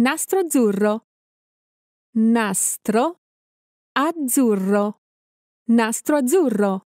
Nastro azzurro. Nastro azzurro. Nastro azzurro.